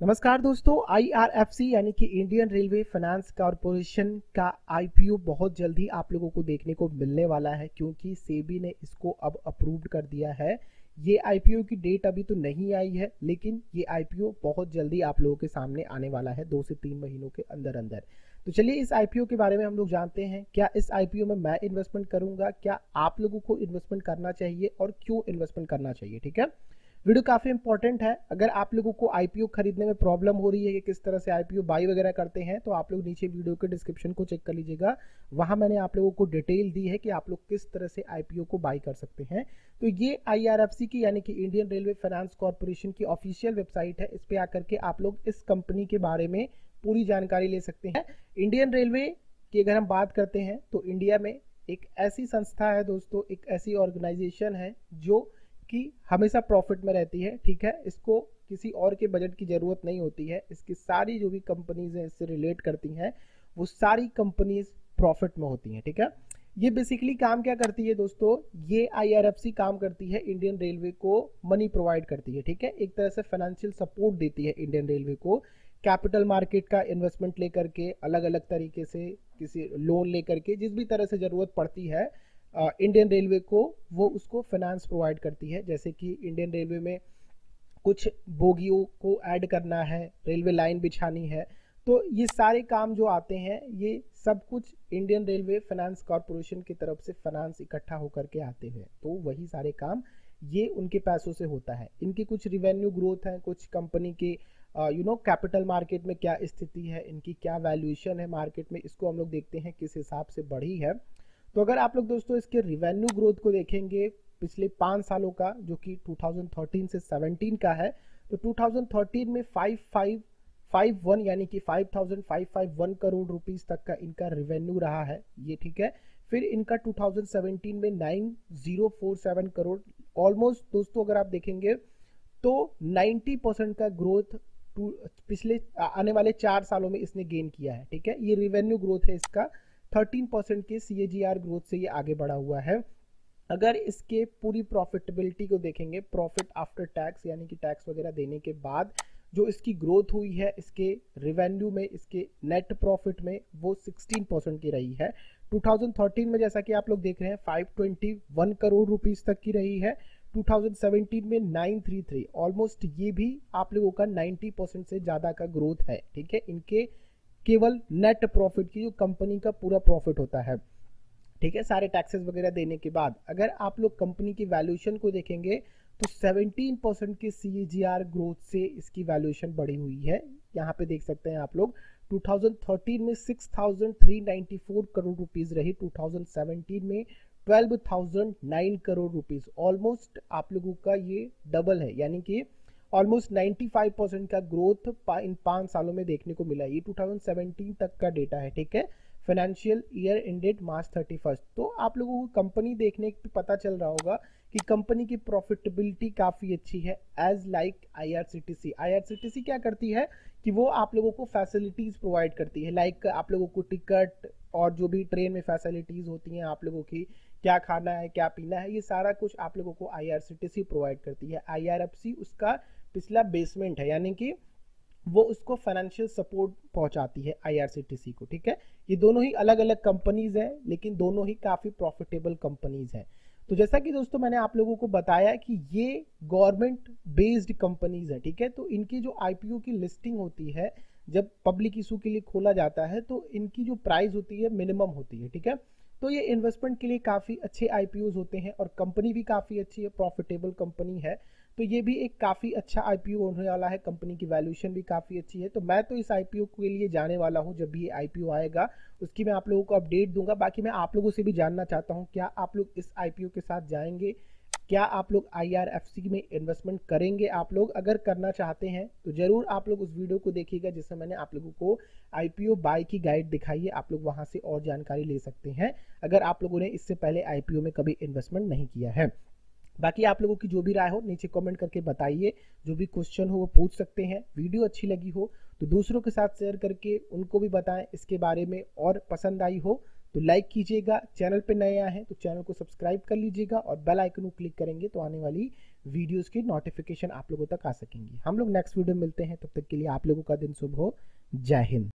नमस्कार दोस्तों आईआरएफसी यानी कि इंडियन रेलवे फाइनेंस कॉरपोरेशन का आईपीओ बहुत जल्दी आप लोगों को देखने को मिलने वाला है क्योंकि सेबी ने इसको अब अप्रूव्ड कर दिया है। ये आईपीओ की डेट अभी तो नहीं आई है, लेकिन ये आईपीओ बहुत जल्दी आप लोगों के सामने आने वाला है, दो से तीन महीनों के अंदर अंदर तो चलिए इस आईपीओ के बारे में हम लोग जानते हैं, क्या इस आईपीओ में मैं इन्वेस्टमेंट करूँगा, क्या आप लोगों को इन्वेस्टमेंट करना चाहिए और क्यों इन्वेस्टमेंट करना चाहिए, ठीक है? वीडियो काफ़ी इंपॉर्टेंट है। अगर आप लोगों को आईपीओ खरीदने में प्रॉब्लम हो रही है कि किस तरह से आईपीओ बाई वगैरह करते हैं तो आप लोग नीचे वीडियो के डिस्क्रिप्शन को चेक कर लीजिएगा। वहाँ मैंने आप लोगों को डिटेल दी है कि आप लोग किस तरह से आईपीओ को बाई कर सकते हैं। तो ये आईआरएफसी की, यानी कि इंडियन रेलवे फाइनेंस कॉरपोरेशन की ऑफिशियल वेबसाइट है। इस पर आकर के आप लोग इस कंपनी के बारे में पूरी जानकारी ले सकते हैं। इंडियन रेलवे की अगर हम बात करते हैं तो इंडिया में एक ऐसी संस्था है दोस्तों, एक ऐसी ऑर्गेनाइजेशन है जो कि हमेशा प्रॉफिट में रहती है, ठीक है? इसको किसी और के बजट की ज़रूरत नहीं होती है। इसकी सारी जो भी कंपनीज़ हैं, इससे रिलेट करती हैं, वो सारी कंपनीज़ प्रॉफिट में होती हैं, ठीक है? ये बेसिकली काम क्या करती है दोस्तों? ये आईआरएफसी काम करती है इंडियन रेलवे को मनी प्रोवाइड करती है, ठीक है? एक तरह से फाइनेंशियल सपोर्ट देती है इंडियन रेलवे को। कैपिटल मार्केट का इन्वेस्टमेंट लेकर के अलग अलग तरीके से किसी लोन लेकर के, जिस भी तरह से ज़रूरत पड़ती है इंडियन रेलवे को, वो उसको फाइनेंस प्रोवाइड करती है। जैसे कि इंडियन रेलवे में कुछ बोगियों को ऐड करना है रेलवे लाइन बिछानी है। तो ये सारे काम जो आते हैं, ये सब कुछ इंडियन रेलवे फाइनेंस कॉरपोरेशन की तरफ़ से फाइनेंस इकट्ठा होकर के आते हैं। तो वही सारे काम, ये उनके पैसों से होता है। इनकी कुछ रिवेन्यू ग्रोथ है, कुछ कंपनी के यू नो कैपिटल मार्केट में क्या स्थिति है, इनकी क्या वैल्यूएशन है मार्केट में, इसको हम लोग देखते हैं, किस हिसाब से बढ़ी है। तो अगर आप लोग दोस्तों इसके रिवेन्यू ग्रोथ को देखेंगे, पिछले पाँच सालों का, जो कि 2013 से 17 का है तो 2013 में फाइव फाइव फाइव वन यानी कि five thousand five five one crore rupees तक का इनका रिवेन्यू रहा है, ये ठीक है। फिर इनका 2017 में 9047 करोड़ ऑलमोस्ट दोस्तों अगर आप देखेंगे तो 90 परसेंट का ग्रोथ पिछले आने वाले चार सालों में इसने गेन किया है, ठीक है? ये रिवेन्यू ग्रोथ है इसका। 13 परसेंट के सी ग्रोथ से ये आगे बढ़ा हुआ है। अगर इसके पूरी प्रॉफिटेबिलिटी को देखेंगे प्रॉफिट आफ्टर टैक्स यानी कि टैक्स वगैरह देने के बाद जो इसकी ग्रोथ हुई है, इसके रिवेन्यू में, इसके नेट प्रॉफिट में, वो 16 परसेंट की रही है। 2013 में जैसा कि आप लोग देख रहे हैं 521 करोड़ रुपीस तक की रही है। 2017 में 933 ऑलमोस्ट ये भी आप लोगों का 90 परसेंट से ज़्यादा का ग्रोथ है, ठीक है? इनके केवल नेट प्रॉफिट की जो कंपनी का पूरा प्रॉफिट होता है। ठीक है सारे टैक्सेस वगैरह देने के बाद अगर आप लोग कंपनी की वैल्यूएशन को देखेंगे तो 17 परसेंट की सी ग्रोथ से इसकी वैल्यूएशन बढ़ी हुई है। यहाँ पे देख सकते हैं आप लोग 2013 में 6,394 करोड़ रुपीस रही 2017 में 12,009 करोड़ रुपीस ऑलमोस्ट आप लोगों का ये डबल है यानी कि ऑलमोस्ट 95 परसेंट का ग्रोथ इन पाँच सालों में देखने को मिला ये 2017 तक का डेटा है, ठीक है? Financial year ended March thirty first तो आप लोगों को कंपनी देखने पे पता चल रहा होगा कि कंपनी की प्रॉफिटेबिलिटी काफ़ी अच्छी है एज लाइक आईआरसीटीसी आईआरसीटीसी क्या करती है? कि वो आप लोगों को फैसिलिटीज़ प्रोवाइड करती है। लाइक like आप लोगों को टिकट और जो भी ट्रेन में फैसिलिटीज़ होती हैं आप लोगों की, क्या खाना है, क्या पीना है, ये सारा कुछ आप लोगों को आईआरसीटीसी प्रोवाइड करती है। आईआरएफसी उसका पिछला बेसमेंट है, यानी कि वो उसको फाइनेंशियल सपोर्ट पहुंचाती है आईआरसीटीसी को, ठीक है? ये दोनों ही अलग अलग कंपनीज़ हैं, लेकिन दोनों ही काफ़ी प्रॉफिटेबल कंपनीज़ हैं। तो जैसा कि दोस्तों मैंने आप लोगों को बताया कि ये गवर्नमेंट बेस्ड कंपनीज़ है, ठीक है? तो इनकी जो आईपीओ की लिस्टिंग होती है, जब पब्लिक इशू के लिए खोला जाता है तो इनकी जो प्राइस होती है मिनिमम होती है, ठीक है? तो ये इन्वेस्टमेंट के लिए काफ़ी अच्छे आई होते हैं और कंपनी भी काफ़ी अच्छी है प्रॉफिटेबल कंपनी है। तो ये भी एक काफ़ी अच्छा आईपीओ होने वाला है कंपनी की वैल्यूएशन भी काफ़ी अच्छी है। तो मैं तो इस आईपीओ के लिए जाने वाला हूँ जब भी ये आईपीओ आएगा। उसकी मैं आप लोगों को अपडेट दूँगा। बाकी मैं आप लोगों से भी जानना चाहता हूँ, क्या आप लोग इस आईपीओ के साथ जाएँगे? क्या आप लोग IRFC में इन्वेस्टमेंट करेंगे आप लोग? अगर करना चाहते हैं तो ज़रूर आप लोग उस वीडियो को देखिएगा जिसमें मैंने आप लोगों को आईपीओ बाय की गाइड दिखाई है। आप लोग वहाँ से और जानकारी ले सकते हैं, अगर आप लोगों ने इससे पहले आईपीओ में कभी इन्वेस्टमेंट नहीं किया है। बाकी आप लोगों की जो भी राय हो, नीचे कमेंट करके बताइए। जो भी क्वेश्चन हो, वो पूछ सकते हैं। वीडियो अच्छी लगी हो तो दूसरों के साथ शेयर करके उनको भी बताएँ। इसके बारे में और पसंद आई हो तो लाइक कीजिएगा। चैनल पे नए आए हैं तो चैनल को सब्सक्राइब कर लीजिएगा और बेल आइकन को क्लिक करेंगे तो आने वाली वीडियोस की नोटिफिकेशन आप लोगों तक आ सकेंगी। हम लोग नेक्स्ट वीडियो मिलते हैं। तब तक के लिए आप लोगों का दिन शुभ हो। जय हिंद।